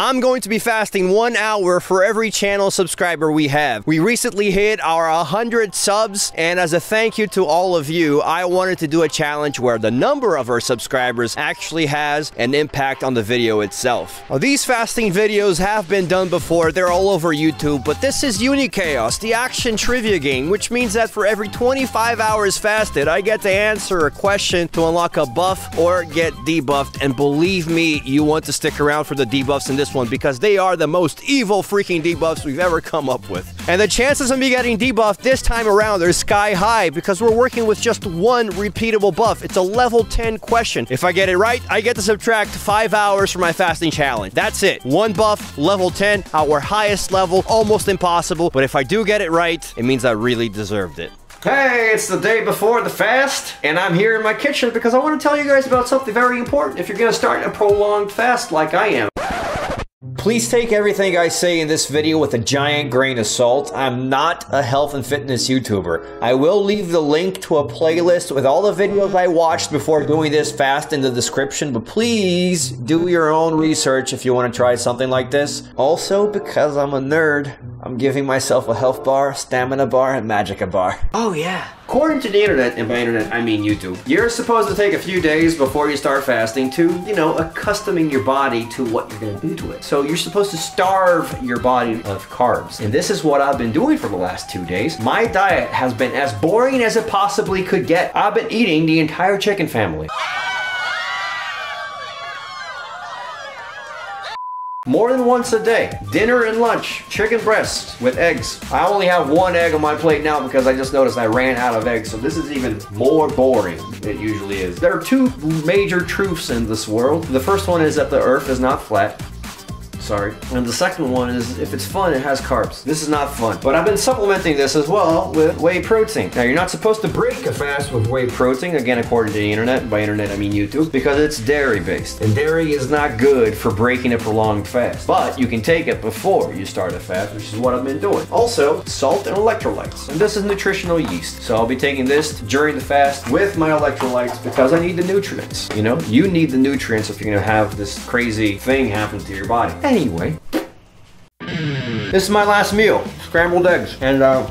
I'm going to be fasting one hour for every channel subscriber we have. We recently hit our 100 subs, and as a thank you to all of you, I wanted to do a challenge where the number of our subscribers actually has an impact on the video itself. Now, these fasting videos have been done before, they're all over YouTube, but this is UniKaos, the action trivia game, which means that for every 25 hours fasted, I get to answer a question to unlock a buff or get debuffed, and believe me, you want to stick around for the debuffs in this one because they are the most evil freaking debuffs we've ever come up with. And the chances of me getting debuffed this time around are sky high because we're working with just one repeatable buff. It's a level 10 question. If I get it right, I get to subtract 5 hours from my fasting challenge. That's it. One buff, level 10, our highest level, almost impossible. But if I do get it right, it means I really deserved it. Hey, it's the day before the fast, and I'm here in my kitchen because I want to tell you guys about something very important if you're going to start a prolonged fast like I am. Please take everything I say in this video with a giant grain of salt. I'm not a health and fitness YouTuber. I will leave the link to a playlist with all the videos I watched before doing this fast in the description, but please do your own research if you want to try something like this. Also, because I'm a nerd, I'm giving myself a health bar, stamina bar, and magica bar. Oh yeah. According to the internet, and by internet I mean YouTube, you're supposed to take a few days before you start fasting to, you know, accustoming your body to what you're gonna do to it. So you're supposed to starve your body of carbs. And this is what I've been doing for the last two days. My diet has been as boring as it possibly could get. I've been eating the entire chicken family. More than once a day. Dinner and lunch. Chicken breast with eggs. I only have one egg on my plate now because I just noticed I ran out of eggs. So this is even more boring than it usually is. There are two major truths in this world. The first one is that the earth is not flat sorry. And the second one is if it's fun, it has carbs. This is not fun. But I've been supplementing this as well with whey protein. Now, you're not supposed to break a fast with whey protein, again, according to the internet. By internet, I mean YouTube, because it's dairy based. And dairy is not good for breaking a prolonged fast. But you can take it before you start a fast, which is what I've been doing. Also, salt and electrolytes. And this is nutritional yeast. So I'll be taking this during the fast with my electrolytes because I need the nutrients. You know, you need the nutrients if you're gonna have this crazy thing happen to your body. Anyway, this is my last meal, scrambled eggs, and uh,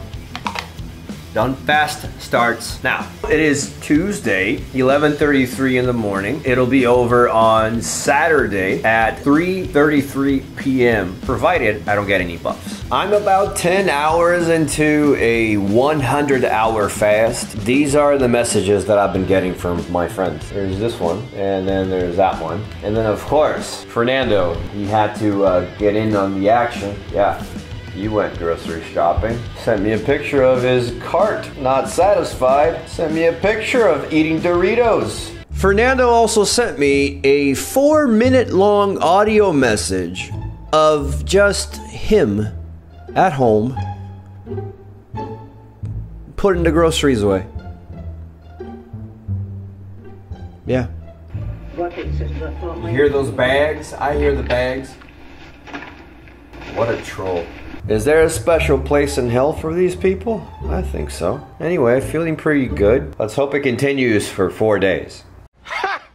done fast starts now. It is Tuesday, 11.33 in the morning. It'll be over on Saturday at 3.33 p.m., provided I don't get any buffs. I'm about 10 hours into a 100 hour fast. These are the messages that I've been getting from my friends. There's this one, and then there's that one. And then of course, Fernando, he had to uh, get in on the action. Yeah, he went grocery shopping. Sent me a picture of his cart. Not satisfied. Sent me a picture of eating Doritos. Fernando also sent me a four minute long audio message of just him at home putting the groceries away. Yeah. You hear those bags? I hear the bags. What a troll. Is there a special place in hell for these people? I think so. Anyway, feeling pretty good. Let's hope it continues for four days.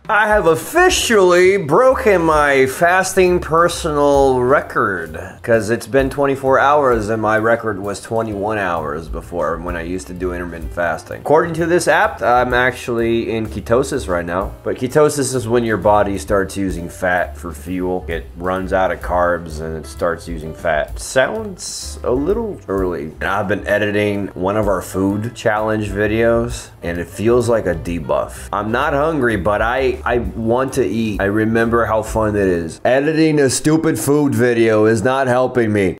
I have officially broken my fasting personal record because it's been 24 hours and my record was 21 hours before when I used to do intermittent fasting. According to this app, I'm actually in ketosis right now, but ketosis is when your body starts using fat for fuel. It runs out of carbs and it starts using fat. Sounds a little early. And I've been editing one of our food challenge videos and it feels like a debuff. I'm not hungry, but I I, want to eat. I remember how fun it is. Editing a stupid food video is not helping me.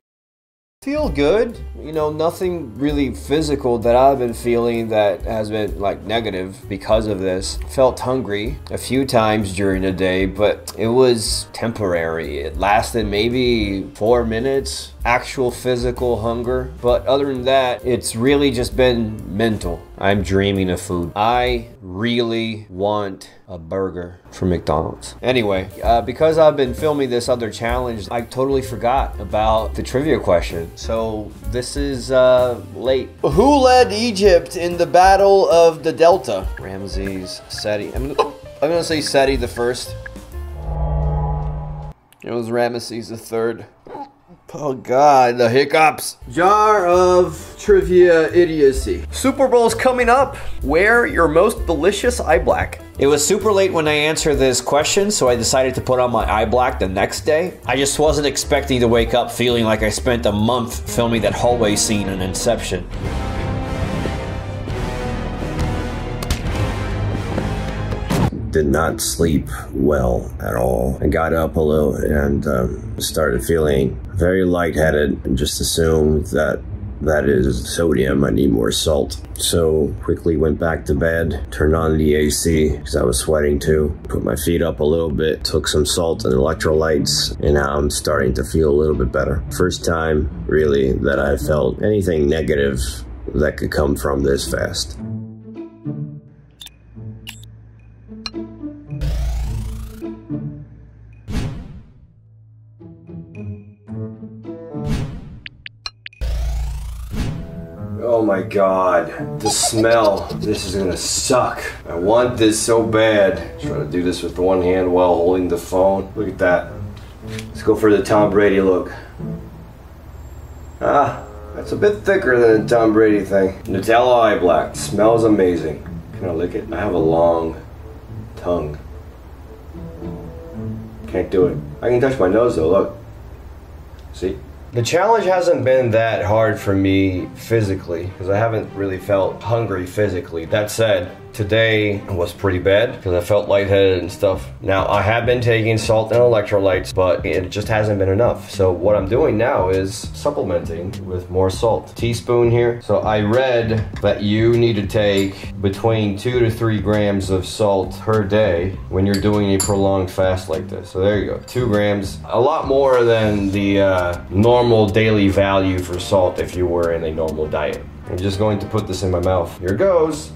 Feel good. You know, nothing really physical that I've been feeling that has been like negative because of this. Felt hungry a few times during the day, but it was temporary. It lasted maybe four minutes, actual physical hunger. But other than that, it's really just been mental. I'm dreaming of food. I really want a burger from McDonald's. Anyway, uh, because I've been filming this other challenge, I totally forgot about the trivia question. So this is uh, late. Who led Egypt in the Battle of the Delta? Ramses, Seti. I'm gonna, I'm gonna say Seti the first. It was Ramesses the third. Oh god, the hiccups. Jar of trivia idiocy. Super Bowl's coming up. Wear your most delicious eye black. It was super late when I answered this question, so I decided to put on my eye black the next day. I just wasn't expecting to wake up feeling like I spent a month filming that hallway scene in Inception. did not sleep well at all. I got up a little and um, started feeling very lightheaded and just assumed that that is sodium. I need more salt. So quickly went back to bed, turned on the AC because I was sweating too. Put my feet up a little bit, took some salt and electrolytes, and now I'm starting to feel a little bit better. First time really that I felt anything negative that could come from this fast. God, the smell. This is gonna suck. I want this so bad. Trying to do this with one hand while holding the phone. Look at that. Let's go for the Tom Brady look. Ah, that's a bit thicker than a Tom Brady thing. Nutella eye black. Smells amazing. Can I lick it? I have a long tongue. Can't do it. I can touch my nose though, look. See? The challenge hasn't been that hard for me physically because I haven't really felt hungry physically. That said, today was pretty bad because I felt lightheaded and stuff. Now, I have been taking salt and electrolytes, but it just hasn't been enough. So, what I'm doing now is supplementing with more salt. Teaspoon here. So, I read that you need to take between two to three grams of salt per day when you're doing a prolonged fast like this. So, there you go. Two grams, a lot more than the uh, normal daily value for salt if you were in a normal diet. I'm just going to put this in my mouth. Here goes.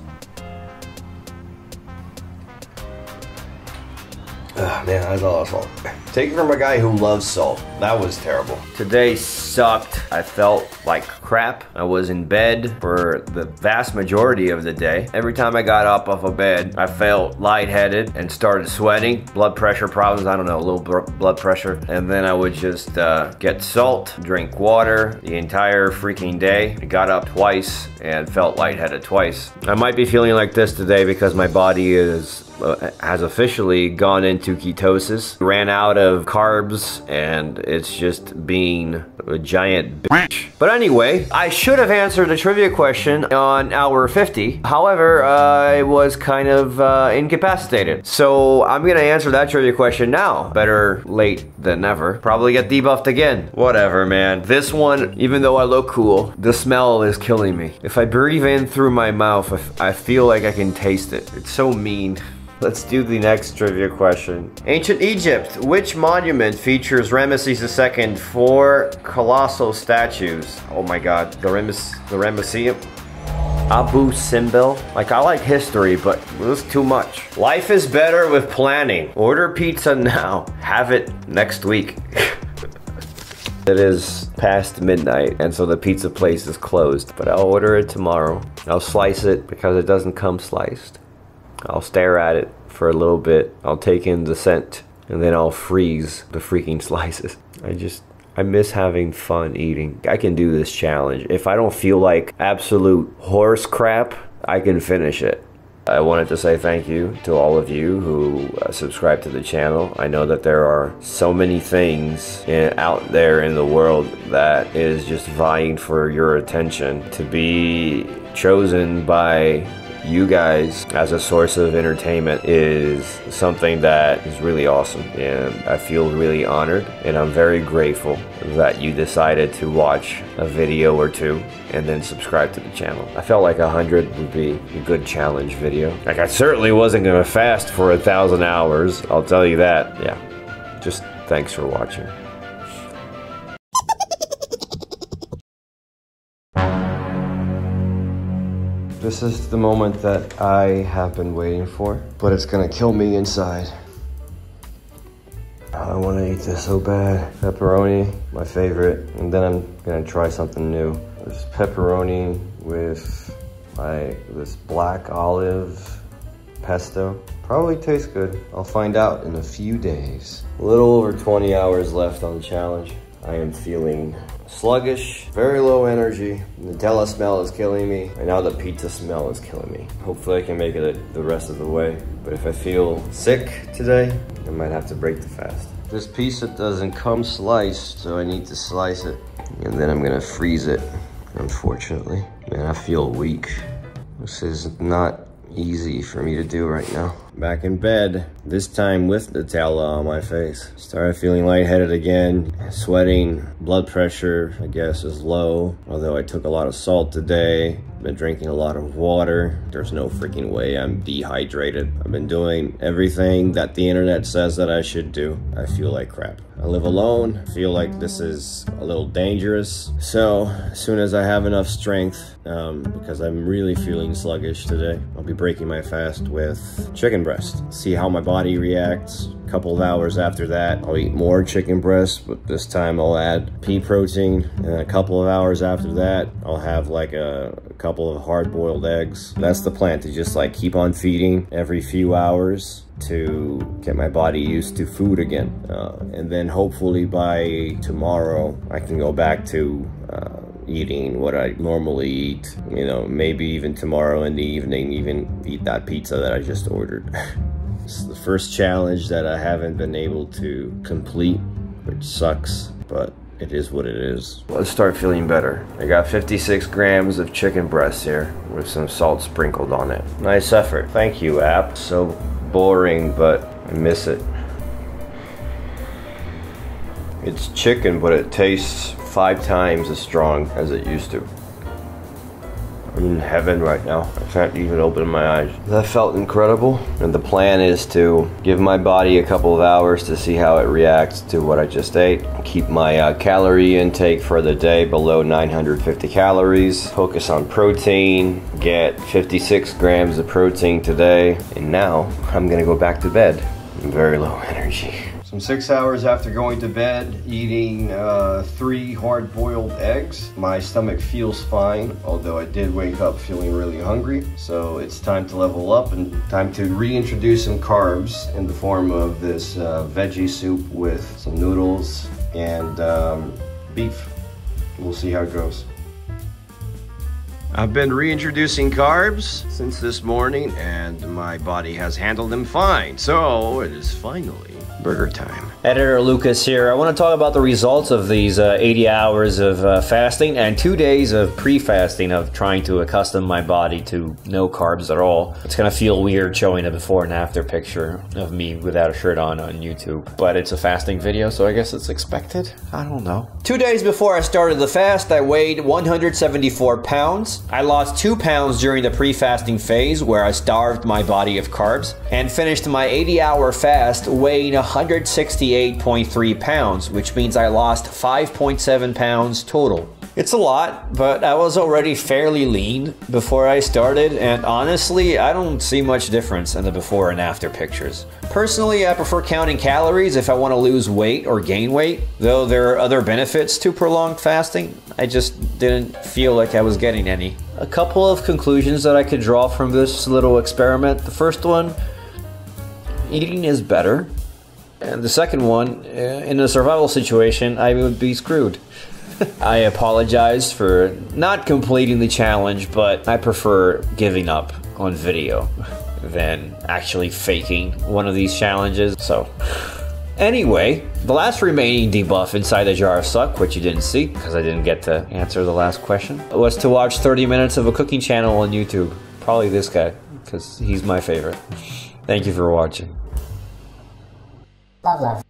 Man, that's a lot salt. Take it from a guy who loves salt. That was terrible. Today sucked. I felt like crap. I was in bed for the vast majority of the day. Every time I got up off of bed, I felt lightheaded and started sweating. Blood pressure problems, I don't know, a little blood pressure. And then I would just uh, get salt, drink water the entire freaking day. I got up twice and felt lightheaded twice. I might be feeling like this today because my body is uh, has officially gone into ketosis, ran out of carbs, and it's just being a giant bitch. But anyway, I should have answered a trivia question on hour 50. However, I was kind of uh, incapacitated. So I'm gonna answer that trivia question now. Better late than never. Probably get debuffed again. Whatever, man. This one, even though I look cool, the smell is killing me. If I breathe in through my mouth, I feel like I can taste it. It's so mean. Let's do the next trivia question. Ancient Egypt, which monument features Ramesses II four colossal statues? Oh my god, the Rames the Ramesseum? Abu Simbel. Like, I like history, but it was too much. Life is better with planning. Order pizza now. Have it next week. It is past midnight, and so the pizza place is closed, but I'll order it tomorrow. I'll slice it because it doesn't come sliced. I'll stare at it for a little bit. I'll take in the scent and then I'll freeze the freaking slices. I just I miss having fun eating. I can do this challenge. If I don't feel like absolute horse crap, I can finish it. I wanted to say thank you to all of you who uh, subscribe to the channel. I know that there are so many things in, out there in the world that is just vying for your attention. To be chosen by you guys as a source of entertainment is something that is really awesome and I feel really honored and I'm very grateful that you decided to watch a video or two and then subscribe to the channel. I felt like a hundred would be a good challenge video. Like I certainly wasn't gonna fast for a thousand hours, I'll tell you that. Yeah, just thanks for watching. This is the moment that I have been waiting for, but it's gonna kill me inside. I wanna eat this so bad. Pepperoni, my favorite, and then I'm gonna try something new. There's pepperoni with my this black olive pesto. Probably tastes good. I'll find out in a few days. A little over 20 hours left on the challenge. I am feeling sluggish, very low energy. The Nutella smell is killing me, and now the pizza smell is killing me. Hopefully I can make it the rest of the way. But if I feel sick today, I might have to break the fast. This pizza doesn't come sliced, so I need to slice it. And then I'm gonna freeze it, unfortunately. Man, I feel weak. This is not easy for me to do right now. Back in bed, this time with Nutella on my face. Started feeling lightheaded again, sweating, blood pressure, I guess, is low. Although I took a lot of salt today, been drinking a lot of water. There's no freaking way I'm dehydrated. I've been doing everything that the internet says that I should do. I feel like crap. I live alone, feel like this is a little dangerous. So as soon as I have enough strength, um, because I'm really feeling sluggish today, I'll be breaking my fast with chicken breast. See how my body reacts. A couple of hours after that, I'll eat more chicken breast, but this time I'll add pea protein. And a couple of hours after that, I'll have like a, a couple of hard-boiled eggs. That's the plan, to just like keep on feeding every few hours to get my body used to food again. Uh, and then hopefully by tomorrow, I can go back to uh, eating what I normally eat. You know, maybe even tomorrow in the evening, even eat that pizza that I just ordered. it's the first challenge that I haven't been able to complete, which sucks, but it is what it is. Let's start feeling better. I got 56 grams of chicken breast here with some salt sprinkled on it. Nice effort. Thank you, app. So boring, but I miss it. It's chicken, but it tastes five times as strong as it used to. In heaven right now. I can't even open my eyes. That felt incredible. And the plan is to give my body a couple of hours to see how it reacts to what I just ate. Keep my uh, calorie intake for the day below 950 calories. Focus on protein. Get 56 grams of protein today. And now I'm gonna go back to bed. Very low energy. Some six hours after going to bed, eating uh, three hard-boiled eggs. My stomach feels fine, although I did wake up feeling really hungry. So it's time to level up and time to reintroduce some carbs in the form of this uh, veggie soup with some noodles and um, beef. We'll see how it goes. I've been reintroducing carbs since this morning and my body has handled them fine. So it is finally burger time. Editor Lucas here. I want to talk about the results of these uh, 80 hours of uh, fasting and two days of pre-fasting of trying to accustom my body to no carbs at all. It's going to feel weird showing a before and after picture of me without a shirt on on YouTube, but it's a fasting video, so I guess it's expected. I don't know. Two days before I started the fast, I weighed 174 pounds. I lost two pounds during the pre-fasting phase where I starved my body of carbs and finished my 80-hour fast weighing 168.3 pounds, which means I lost 5.7 pounds total. It's a lot, but I was already fairly lean before I started, and honestly, I don't see much difference in the before and after pictures. Personally, I prefer counting calories if I want to lose weight or gain weight, though there are other benefits to prolonged fasting. I just didn't feel like I was getting any. A couple of conclusions that I could draw from this little experiment. The first one eating is better. And the second one, uh, in a survival situation, I would be screwed. I apologize for not completing the challenge, but I prefer giving up on video than actually faking one of these challenges. So, anyway, the last remaining debuff inside the jar of suck, which you didn't see because I didn't get to answer the last question, was to watch 30 minutes of a cooking channel on YouTube. Probably this guy, because he's my favorite. Thank you for watching. pagar